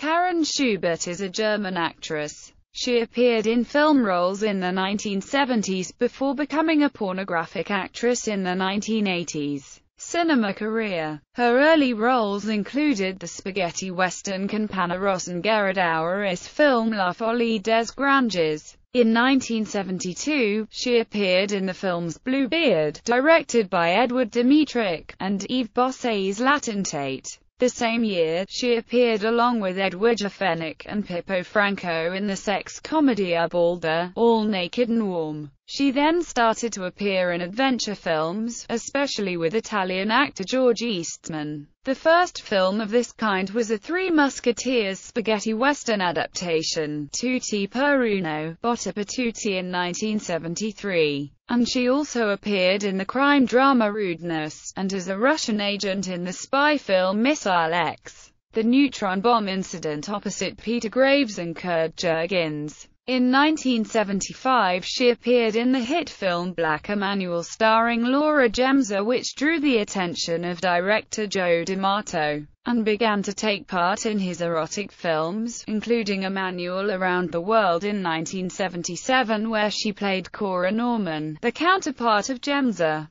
Karin Schubert is a German actress. She appeared in film roles in the 1970s before becoming a pornographic actress in the 1980s cinema career. Her early roles included the spaghetti western Campana Rossingera film La Folie des Grandeurs. In 1972, she appeared in the films Bluebeard, directed by Edward Dmytryk, and Yves Boisset's L'Attentat. The same year, she appeared along with Edwidge Fenech and Pippo Franco in the sex comedy Ubalda, All Naked and Warm. She then started to appear in adventure films, especially with Italian actor George Eastman. The first film of this kind was a Three Musketeers spaghetti western adaptation, Tutti per uno, Botta per tutti in 1973, and she also appeared in the crime drama Rudeness, and as a Russian agent in the spy film Missile X, the neutron bomb incident opposite Peter Graves and Kurt Jurgens. In 1975 she appeared in the hit film Black Emanuelle starring Laura Gemser which drew the attention of director Joe D'Amato, and began to take part in his erotic films, including Emanuelle Around the World in 1977 where she played Cora Norman, the counterpart of Gemser.